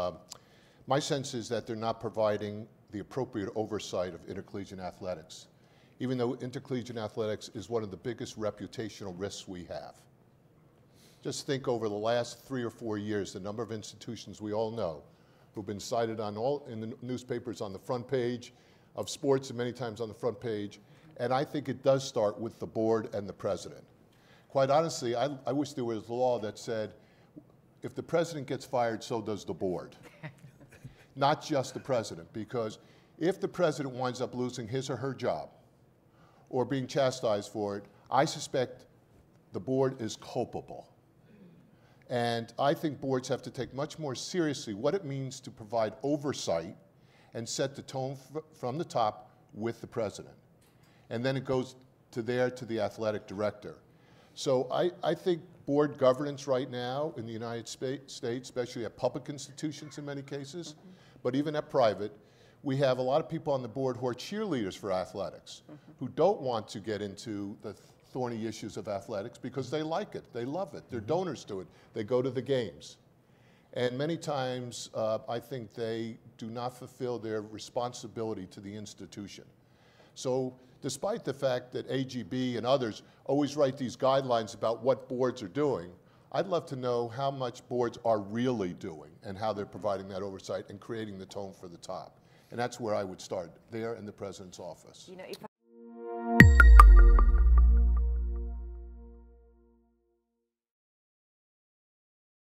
Um, My sense is that they're not providing the appropriate oversight of intercollegiate athletics, even though intercollegiate athletics is one of the biggest reputational risks we have. Just think over the last three or four years, the number of institutions we all know who've been cited on all, in the newspapers on the front page of sports and many times on the front page. And I think it does start with the board and the president. Quite honestly, I, I wish there was a law that said, if the president gets fired, so does the board. Not just the president, because if the president winds up losing his or her job or being chastised for it, I suspect the board is culpable. And I think boards have to take much more seriously what it means to provide oversight and set the tone from the top with the president. And then it goes to there to the athletic director. So I, I think board governance right now in the United States, especially at public institutions in many cases, but even at private, we have a lot of people on the board who are cheerleaders for athletics, who don't want to get into the thorny issues of athletics because they like it, they love it, they're donors to it, they go to the games. And many times, uh, I think they do not fulfill their responsibility to the institution. So, despite the fact that AGB and others always write these guidelines about what boards are doing, I'd love to know how much boards are really doing and how they're providing that oversight and creating the tone for the top. And that's where I would start, there in the president's office. You know,